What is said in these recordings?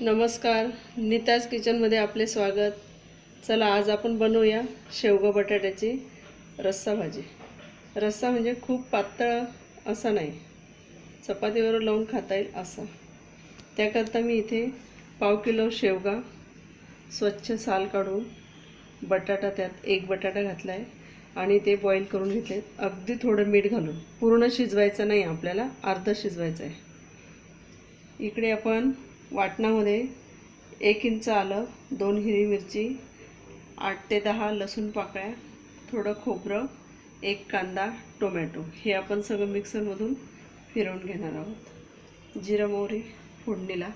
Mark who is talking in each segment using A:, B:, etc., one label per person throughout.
A: नमस्कार. नीताज किचनमध्ये आपले स्वागत. चला आज आपण बनवूया शेवगा बटाट्याची रस्सा भाजी. रस्सा म्हणजे खूप पातळ असा नाही. चपातीवर लावून खाता येईल असा. त्याकरता मी इथे पाव किलो शेवगा स्वच्छ साल काढून बटाटा त्यात एक बटाटा घातला आहे आणि ते बॉईल करून घेतले अगदी थोडं मीठ घालून. पूर्ण शिजवायचं नाही आपल्याला अर्ध शिजवायचं आहे इकडे आपण वाटणामध्ये एक इंच आलं दोन हिरवी मिरची आठ ते दहा लसूण पाकळ्या थोडं खोबरं एक कांदा टोमॅटो. हे आपण सगळं मिक्सरमधून फिरवून घेणार आहोत. जिरं मोहरी फोडणीला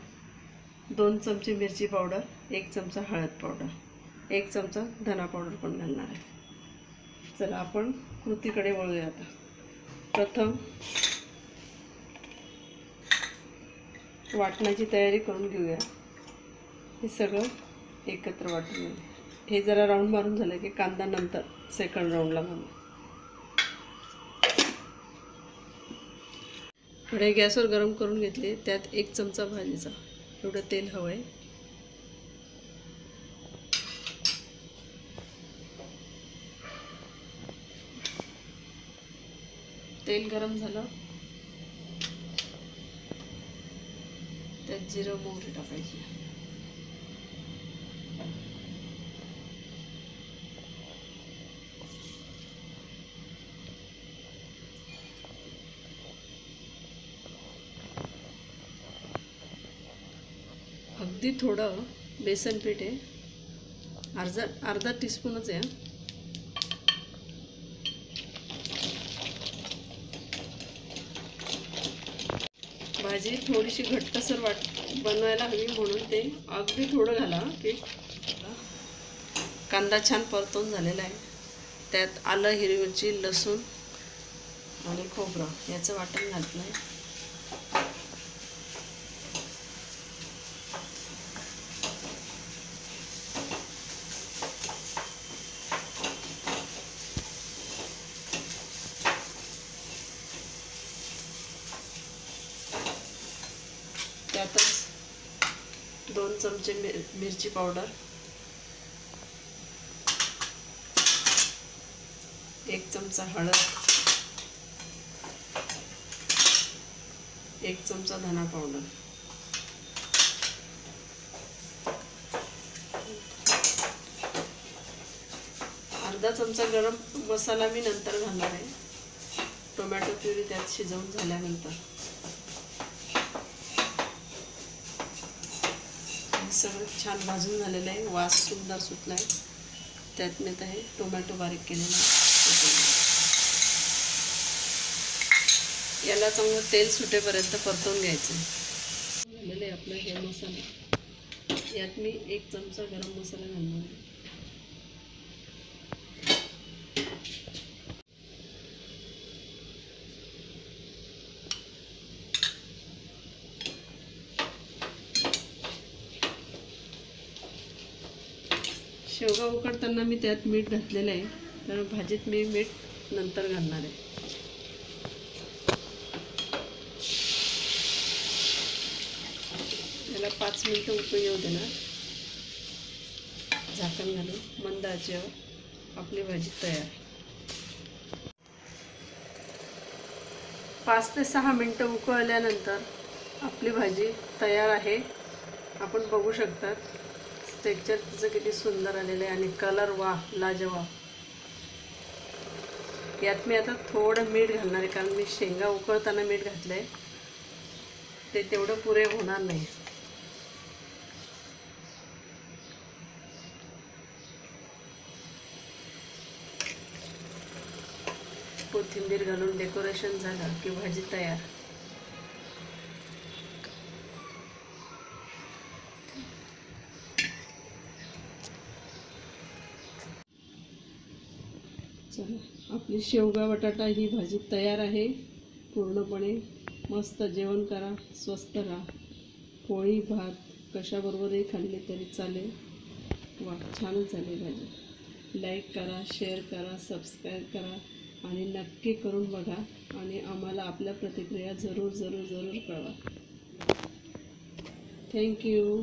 A: दोन चमचे मिरची पावडर एक चमचा हळद पावडर एक चमचा धना पावडर पण घालणार आहे. चला आपण कृतीकडे वळूया आता. प्रथम वाटण्याची तयारी करून घेऊया. हे सगळं एकत्र वाटून घेऊया. हे जरा राऊंड मारून झालं की कांदा नंतर सेकंड राऊंडला घालू कढई गॅसवर गरम करून घेतली. त्यात एक चमचा भाजीचा. एवढं तेल हवं आहे तेल गरम झालं. त्यात जिरं मोहरी टाकायची अगदी थोडं बेसन पीठ आहे. अर्धा अर्धा टीस्पूनच आहे भाजी थोडीशी घट्टसर वाट बनवायला हवी म्हणून ते अगदी थोडं घाला पीठ कांदा छान परतून झालेला आहे. त्यात आलं हिरवी मिरची लसूण आणि खोबरं याचं वाटण घातलं आहे दोन चमचे मिर मिरची पावडर. एक चमचा हळद. एक चमचा धना पावडर. अर्धा चमचा गरम मसाला मी नंतर घालणार आहे. टोमॅटो प्युरी त्यात शिजवून झाल्यानंतर. सगळं छान भाजून झालेलं आहे. वास सुंदर सुटला आहे त्यात मी आता हे टोमॅटो बारीक केलेला आहे. याला चांगलं तेल सुटेपर्यंत परतवून घ्यायचं झालेलं आहे आपलं हे मसाला. यात मी एक चमचा गरम मसाला घालणार आहे. शेवगा उकडताना मी त्यात मीठ घातलेलं आहे. तर भाजीत मी मीठ नंतर घालणार आहे. त्याला पाच मिनटं उकळी येऊ देणार. झाकण घालून मंद आचेवर आपली भाजी तयार. पाच ते सहा मिनटं उकळल्यानंतर आपली भाजी तयार आहे. आपण बघू शकतात. टेक्चर तिचं किती सुंदर आलेलं आहे आणि कलर वा लाजवाब. यात मी आता थोडं मीठ घालणार आहे कारण मी शेंगा उकळताना मीठ घातलं आहे ते तेवढं पुरे होणार नाही. कोथिंबीर घालून डेकोरेशन झालं की भाजी तयार. चला आपली शेवगा बटाटा ही भाजी तयार आहे. पूर्णपणे मस्त जेवण करा स्वस्त राहा. पोळी भात कशाबरोबरही खाल्ले तरी चालेल. वा छानच झाली भाजी. लाईक करा शेअर करा सबस्क्राईब करा आणि नक्की करून बघा आणि आम्हाला आपल्या प्रतिक्रिया जरूर जरूर जरूर कळवा. थँक्यू